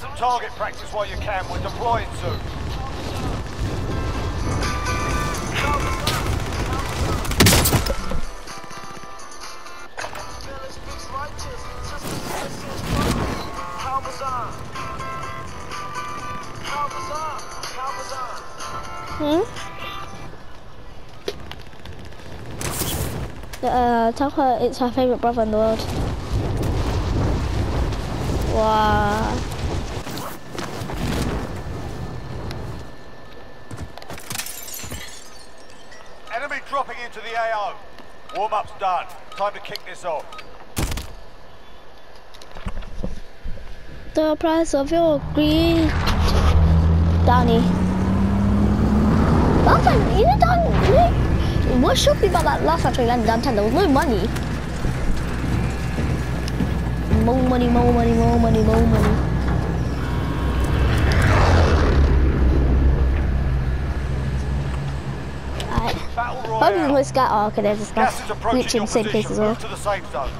some target practice while you can. We're deploying soon. Hmm? Uh, tell it's her favourite brother in the world. Wow. Warm-up's done. Time to kick this off. The price of your greed. Danny. Last time, you you what shocked me about that last time we landed downtown, there was no money. More money, more money, more money, more money. Hopefully Royale. this guy, oh okay, there's this guy. Gas is approaching Literally in the same place as well. To the safe zone.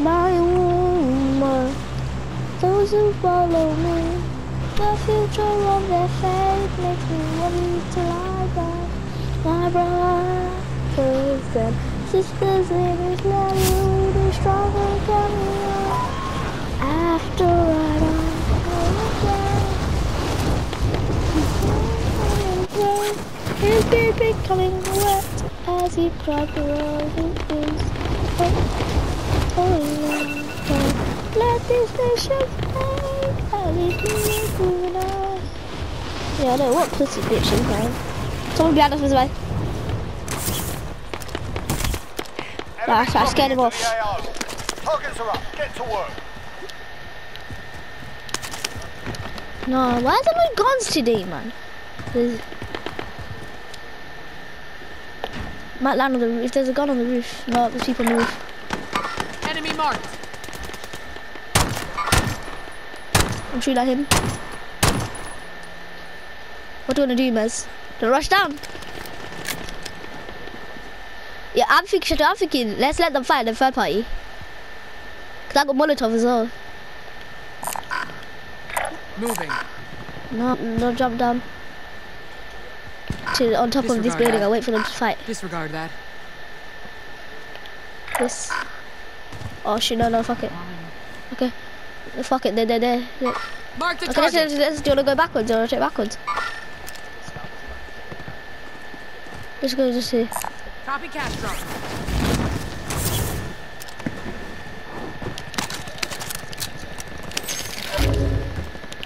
My woman, those who follow me, the future of their faith makes me want to lie down. My brothers and sisters in Islam will be strong and coming on. After I becoming wet as he cried the roses. Let this nation fade. Moving on. Yeah, I know what pussy bitch is man. Someone behind us this way. Enemy I scared him off. Targets are up. Get to work. No, why is there no guns today, man? There's... Might land on the roof. If there's a gun on the roof, no, there's people on the roof. Enemy marked. I'm shooting at him. What do you want to do, Mez? To rush down? Yeah, I'm thinking, I'm thinking, let's let them fight the third party. Cause I got Molotov as well. Moving. No, no, jump down. To on top of this building, that. I'll wait for them to fight. Disregard that. This. Oh shit, no, no, fuck it. Okay. Fuck it, there, there, there. there. Mark the Okay, let's, let's, let's, do you want to go backwards or rotate backwards? Let's go just here. Copy Castro.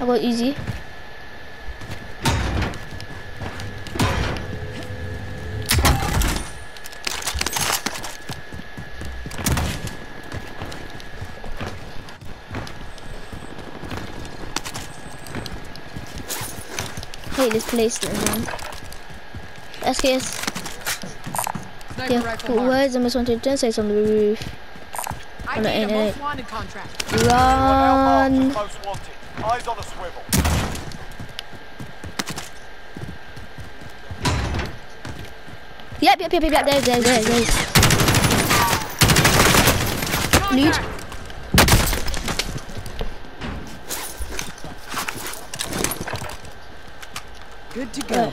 I got easy. The most wanted? Don't say it's on the roof. I no, need ain't a it? most wanted contract. We're now marked Run! as most wanted. Eyes on a swivel. Yep, yep, yep, yep, yep. There, there, there, there. Lead. Contact. Good to go.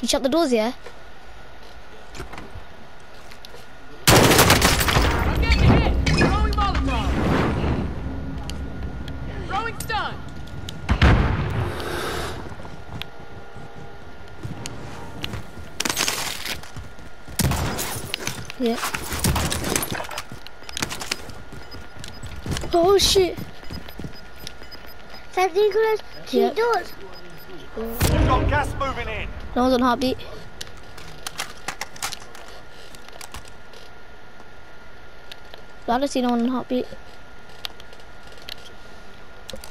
You shut the doors, yeah? I'm getting hit. Throwing Molotov. Throwing stun. Yeah. Oh shit. St. Nicholas, two Yep. doors. We've got gas moving in. No one's on heartbeat. I don't see no one on heartbeat.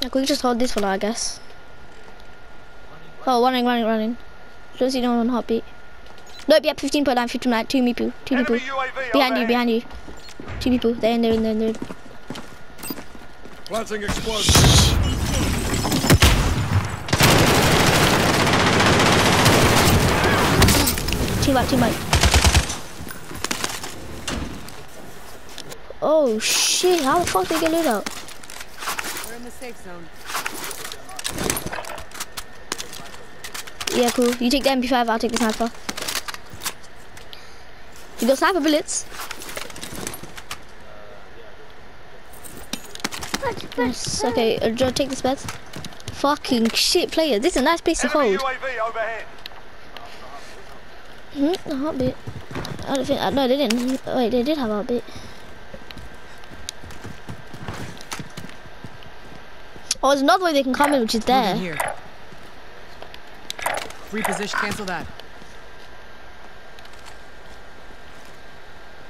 Yeah, we can just hold this for now, I guess. Oh, running, running, running. Don't see no one on heartbeat. Nope, yep, 15.9, 59, two people, two people. UAV Behind you, behind you. Two people, they're in there, in there, in there. Planting explosive. Team up, team up. Oh shit, how the fuck did they get lit out? We're in the safe zone. Yeah, cool. You take the MP5, I'll take the sniper. You got sniper bullets? Yes, okay, uh, Joe, take this bed. Fucking shit player, this is a nice place to Enemy hold. UAV overhead. Hmm, a heartbeat. I don't think, uh, no they didn't. Wait, they did have a heartbeat. Oh, there's another way they can come in, which is there. here. Reposition. Cancel that.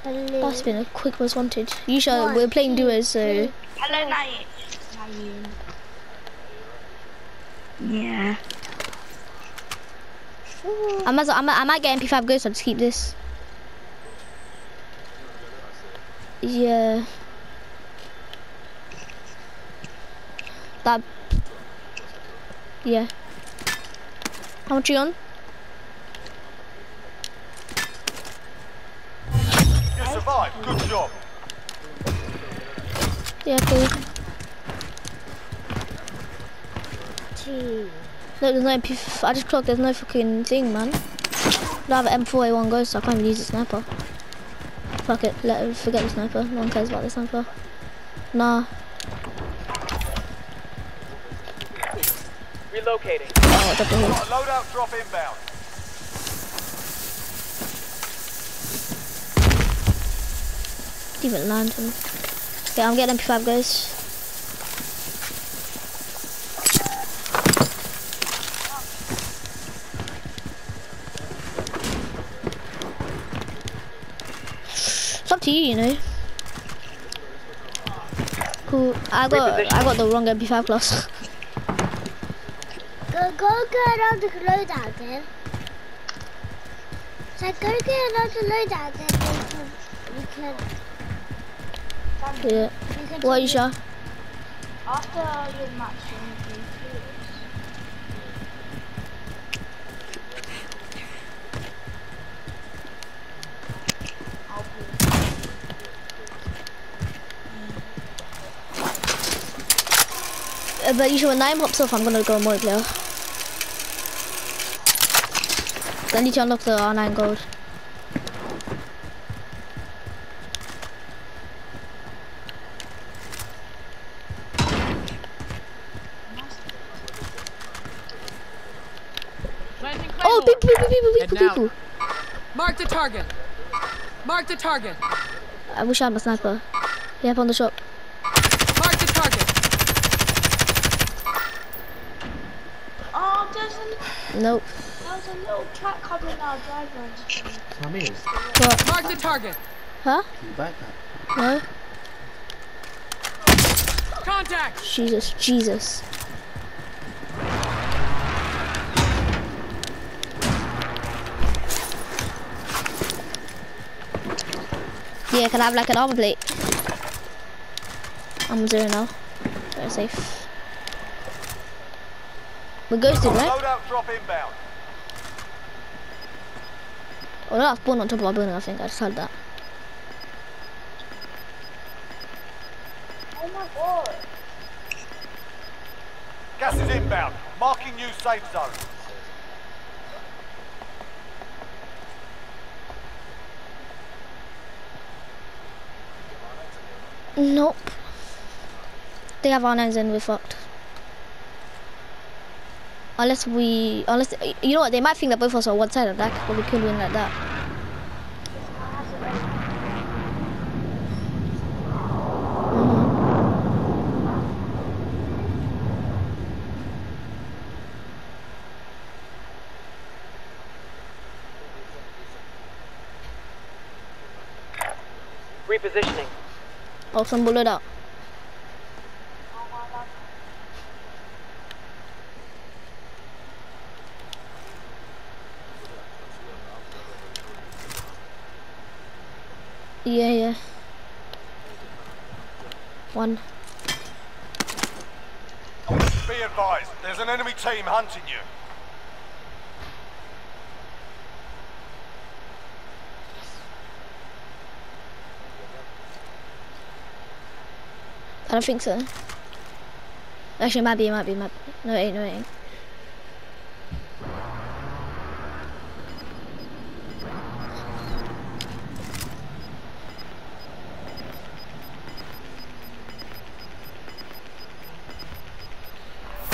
That's been a quick most wanted. You shall, we're playing duos, so... Hello, Night. Yeah. I might, I might, I might get MP5 ghost. I'll just keep this. Yeah. That. Yeah. How much you on? You survived. Good job. Yeah, cool. No, there's no MP5. I just clocked. There's no fucking thing, man. I have an M4A1 ghost, so I can't even use the sniper. Fuck it. Let forget the sniper. No one cares about the sniper. Nah. Relocating. Oh, it's up the hill. Loadout drop inbound. Even lantern. Yeah, I'm getting MP5 guys. It's up to you, you know. Cool. I got I got the wrong MP5 class. Go, go get another loadout then. So go get another loadout then we can, we can, yeah. What you sure? after your match we can do Uh, but usually when nine pops off, I'm gonna go more player. I need to unlock the R9 gold. Planting Oh, Claymore. people, people, people, Heading people, out. people. Mark the target. Mark the target. I wish I had my sniper. Yep, on the shop. Mark the target. Oh, there's a, Nope. there's a little truck coming out driving. Come here. What? Mark the target. Huh? Back up. No? Contact. Jesus, Jesus. Yeah, can I have like an armor plate? I'm zero now. Very safe. We're ghosted, right? Loadout drop inbound. Oh, no, I've spawned on top of our building, I think. I just heard that. Oh my god. Gas is inbound. Marking new safe zone. Nope. They have our names and we're fucked. Unless we, unless, you know what, they might think that both of us are one side of that, but we could win like that. Al some bullet out. Yeah, yeah. One. Be advised, there's an enemy team hunting you. I don't think so. Actually, it might be, it might be, it might be. No, it ain't, no, it ain't.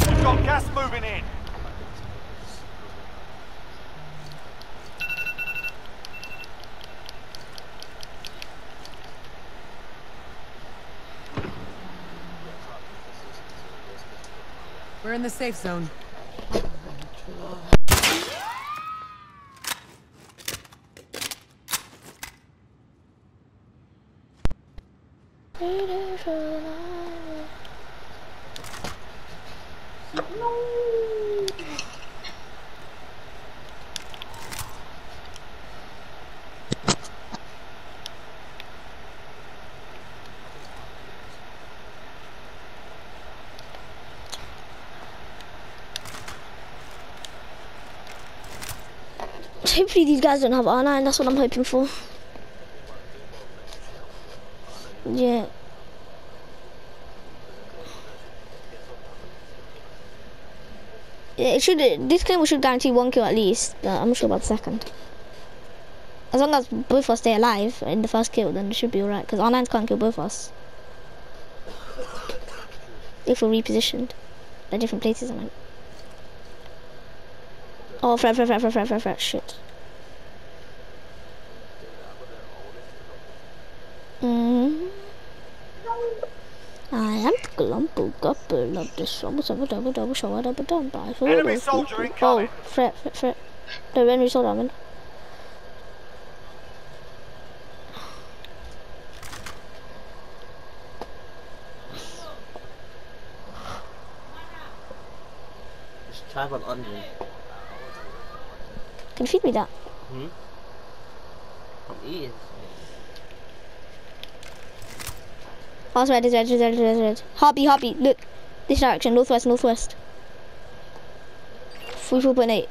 We've got gas moving in. We're in the safe zone. Hopefully these guys don't have R9, that's what I'm hoping for. Yeah. Yeah, it should, this game we should guarantee one kill at least, but I'm not sure about the second. As long as both of us stay alive in the first kill, then it should be alright, because R9s can't kill both of us. If we're repositioned. At different places, I mean. Oh, fret, fret, fret, fret, fret, fret, fret, shit. I am the glumble gupper of the trouble, double, double, double, show, double, done by. Enemy soldier incoming. Oh, fret, fret, fret. No, enemy soldier, I mean. Just travel onion. Can you feed me that? Hmm? I'm eating. Oh, red, red, red, red, it's red. Heartbeat, heartbeat, look. This direction, northwest, northwest. 44.8.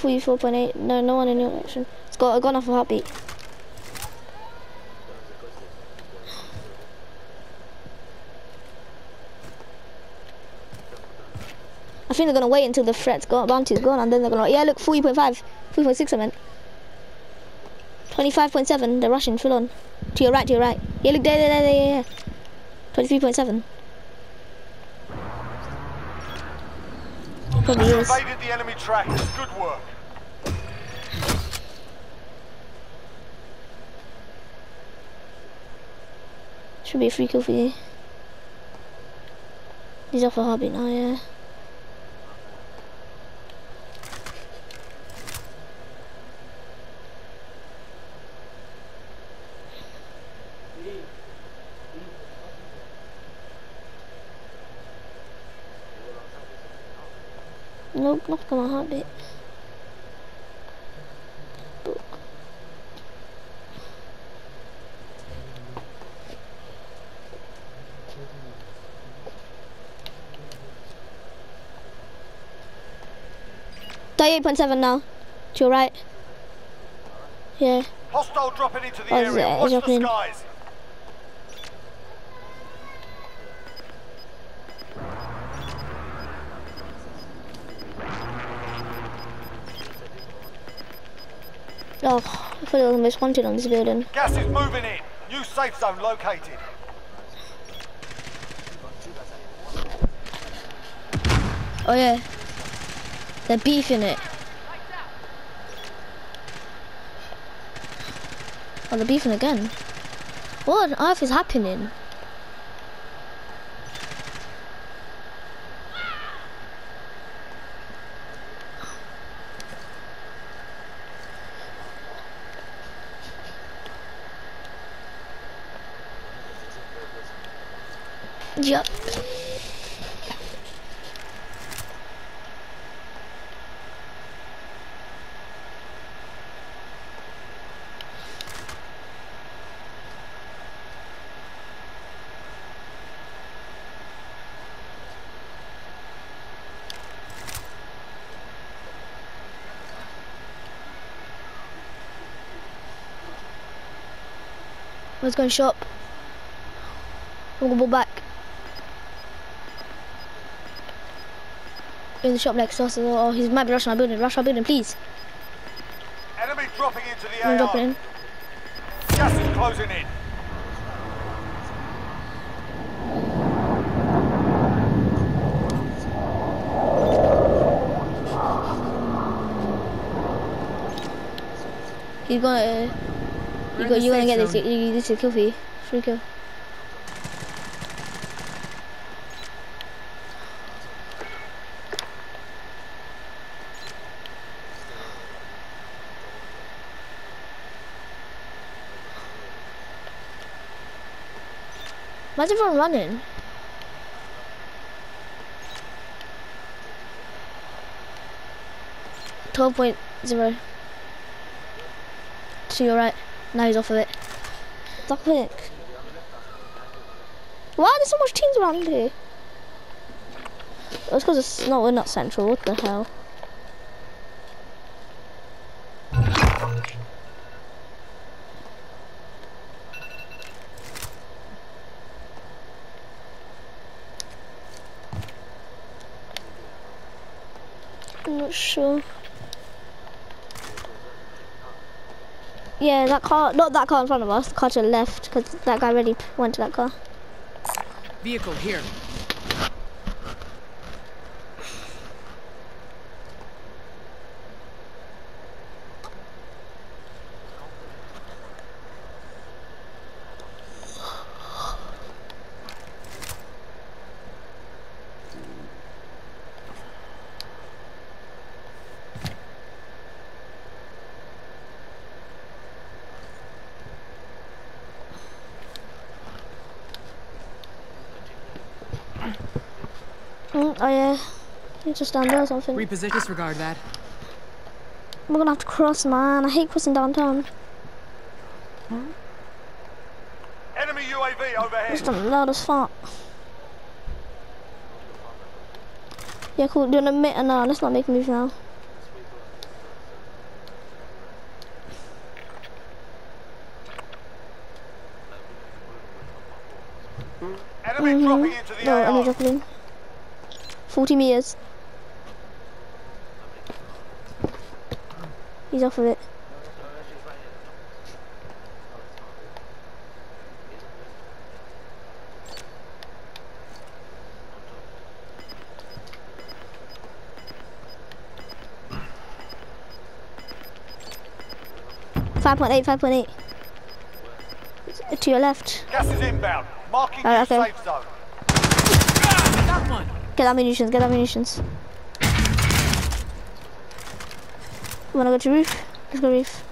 44.8. No, no one in your direction. It's got, gone off a heartbeat. I think they're gonna wait until the threat's gone, bounty's gone, and then they're gonna, yeah, look, 40.5, 40.6 I meant. 25.7, they're rushing, full on. To your right, to your right. Yeah, look, there, there, there, there, yeah. 23.7. Probably is. evaded the enemy trackers. Good work. Should be a free kill for you. He's off a heartbeat now, yeah. Got my. Book. Thirty-eight point seven now. To your right. Yeah. Hostile dropping into the Oh, area. Watch the skies. Oh, I thought it was the most wanted on this building. Gas is moving in. New safe zone located. Oh yeah. They're beefing it. Oh, they're beefing again. What on earth is happening? jump. Let's go and shop. We'll go back. In the shop next to us. Oh, he might be rushing our building. Rush our building, please. Enemy dropping into the I'm dropping in. Gas is closing in. He's gonna. Uh, you in go, you're gonna get this. zone. You, you, this is a kill for you. Free kill. Why's everyone running? Twelve point zero. To your right. Now he's off of it. Stop it. Why are there so much teams around here? That's because it's not we're not central. What the hell? Sure. Yeah, that car, not that car in front of us, the car to the left, because that guy already went to that car. Vehicle here. Mm, oh yeah, he's just down there or something. Reposition. Disregard that. We're gonna have to cross, man. I hate crossing downtown. Hmm? Enemy UAV overhead. It's done loud as fuck. Yeah, cool. Do you wanna? No, let's not make moves now. Enemy dropping mm-hmm. into the No, I need AO. dropping. 40 meters. He's off of it. Five point eight, five point eight. To your left. Gas is inbound. Marking oh, Alright, new okay. safe zone. Got one. Get that munitions, get that munitions. Wanna go to roof? Let's go roof.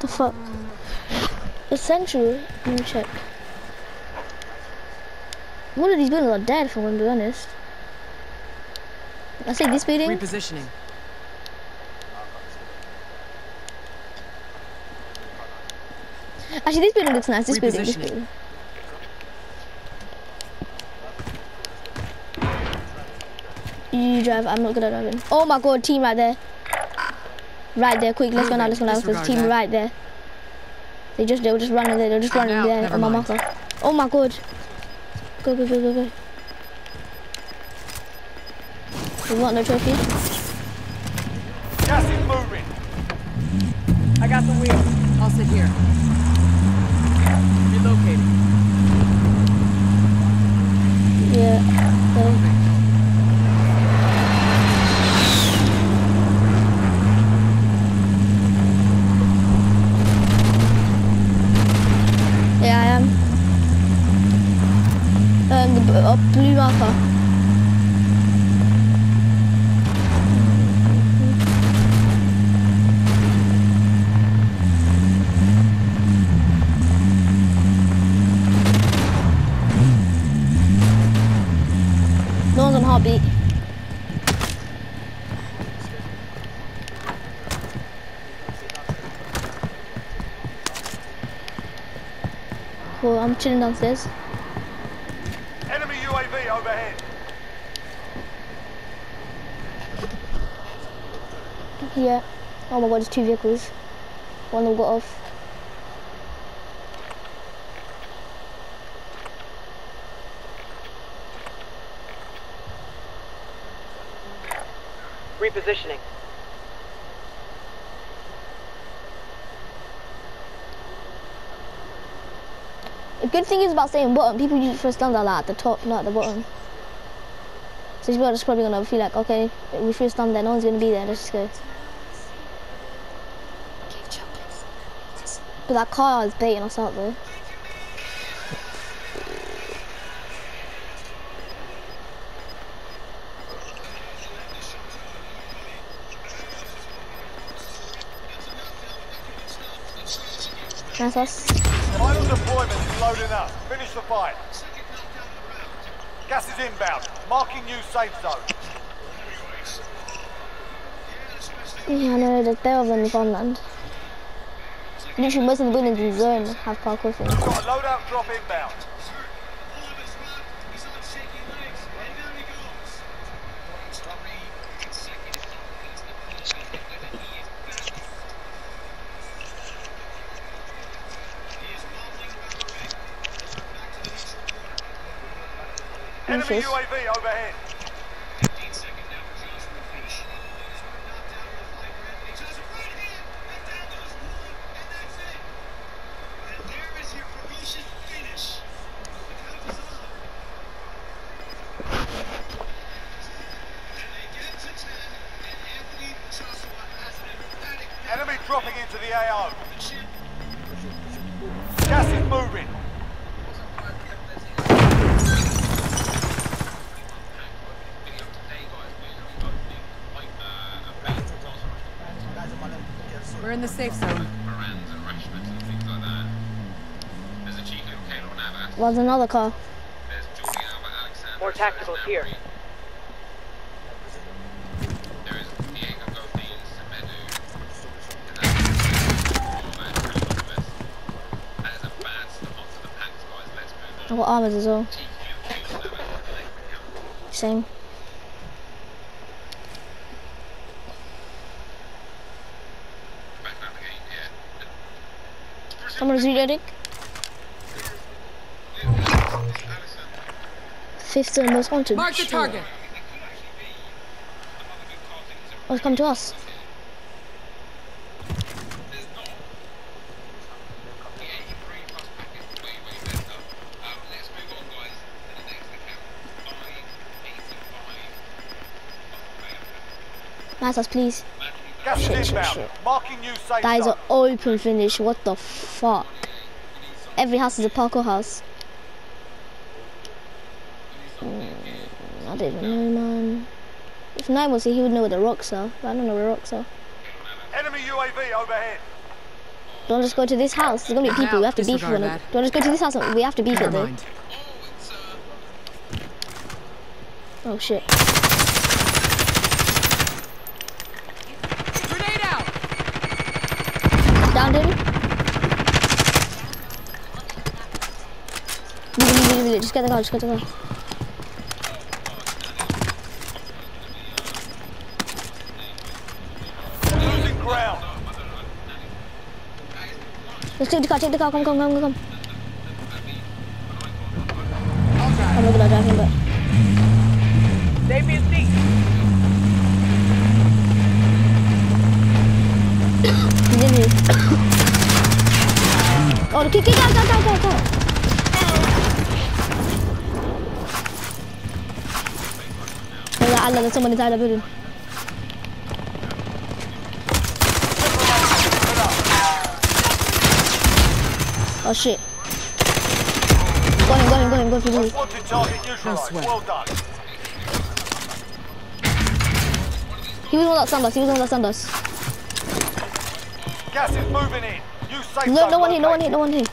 The fuck? It's central. Let me check. One of these buildings are dead, if I'm gonna be honest. I say this building. Repositioning. Actually, this building looks nice. This building, this Repositioning. building. You drive. I'm not good at driving. Oh my god, team right there. Right there, quick. Let's go now. Let's go now. There's a team that. right there. They just they were just running there. They're just running Now, there never on my mind. marker. Oh my god. Go go go go go. We want no trophy. Gas is moving. I got the wheel. I'll sit here. Relocating. Yeah. so- Yeah, I am. Um, the b- uh, blue marker. No one's on heartbeat. Cool, I'm chilling downstairs. Enemy UAV overhead. Yeah. Oh my god, there's two vehicles. One of them got off. Repositioning. The good thing is about staying bottom, people usually first down are like at the top, not at the bottom. So people are just probably gonna feel like, okay, we first down there, no one's gonna be there, let's just go. But that car is baiting us out though. That's us. Final deployment is loading up. Finish the fight. Gas is inbound. Marking new safe zone. Yeah, I know, there's there of them in Farmland. Literally most of the buildings in zone have parkour things. Got a loadout drop inbound. Enemy Yes, the safe zone. Well, there's another car. More tacticals here. I've got armors as well. Same. Someone's reloading. Fifth and most wanted. Mark the target. Oh, come to us. Us, please. Gas Shit, is shit, shit. Marking new safe That is an open finish. What the fuck? Every house is a parkour house. Mm, I don't even know, man. If Nine was here, he would know where the rocks are. But I don't know where rocks are. Enemy UAV overhead. Don't just go to this house. There's gonna be people. We have to beef disregard with them. Don't just go to this house. We have to beef Never it though. mind. Oh shit. Grenade out. Downed him. Leave it, leave it, leave it. Just get the car. Just get the car. Losing ground. Let's take the car. Take the car. Come, come, come, there's someone inside the building. Oh ah, shit. Go him, go him, go him, go him, go him. Wanted target neutralized. sweat. Well done. He was the one that stunned us, he was the one that stunned us. Gas is moving in. New safe No, no one here, no one here, no one here.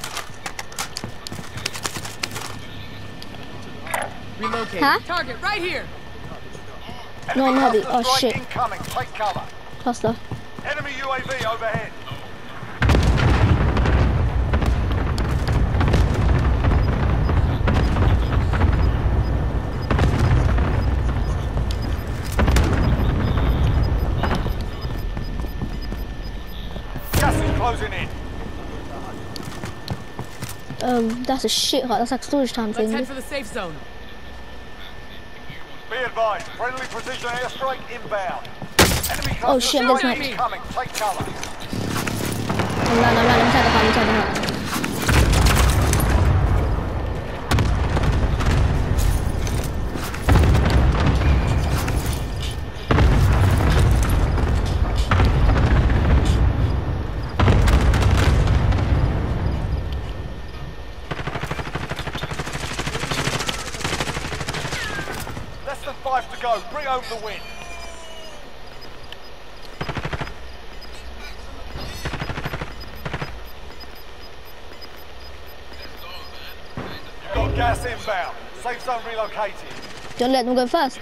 Relocate. Huh? Target right here. No, I'm Enemy heavy. Oh, strike shit. Incoming. Take cover. Cluster. Enemy UAV overhead. closing in. Um, that's a shit hut. That's like storage time Let's thing. head for the safe zone. Advised, friendly precision airstrike inbound. Enemy Oh, shit, there's strike no- coming. Take cover. I'm running, I'm running inside the hut, inside the hut. Go. Bring home the win. You've got gas inbound. Safe zone relocated. Don't let them go first.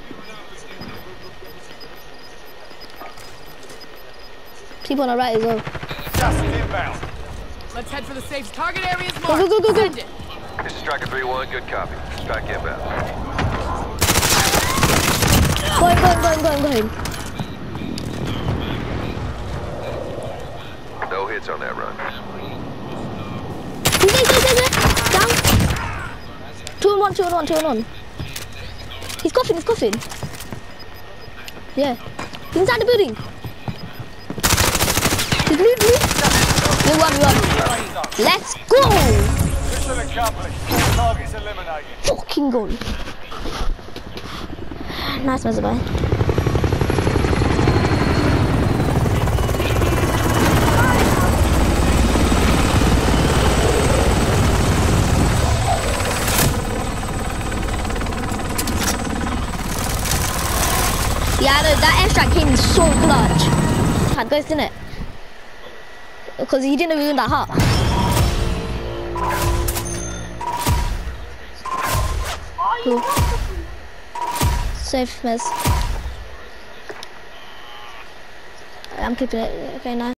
People on the right as well. Gas is inbound. Let's head for the safe. Target areas Go, go, go, go, go. This is Striker 3-1, good copy. Strike inbound. In, go in, go in, go in, go in. No hits on that run. He's there, he's there, he's. Down. Two and one, two and one, two and one. He's coughing, he's coughing. Yeah. He's inside the building. He's blue. We won, we won. Let's go! Mission accomplished. Targets eliminated. Fucking goal. Nice, Mazabay. Yeah, no, that extract came so clutch. Had ghost in it. Because he didn't know we were in that hut. Cool. Safe, Miss. I'm keeping it. Okay, nice.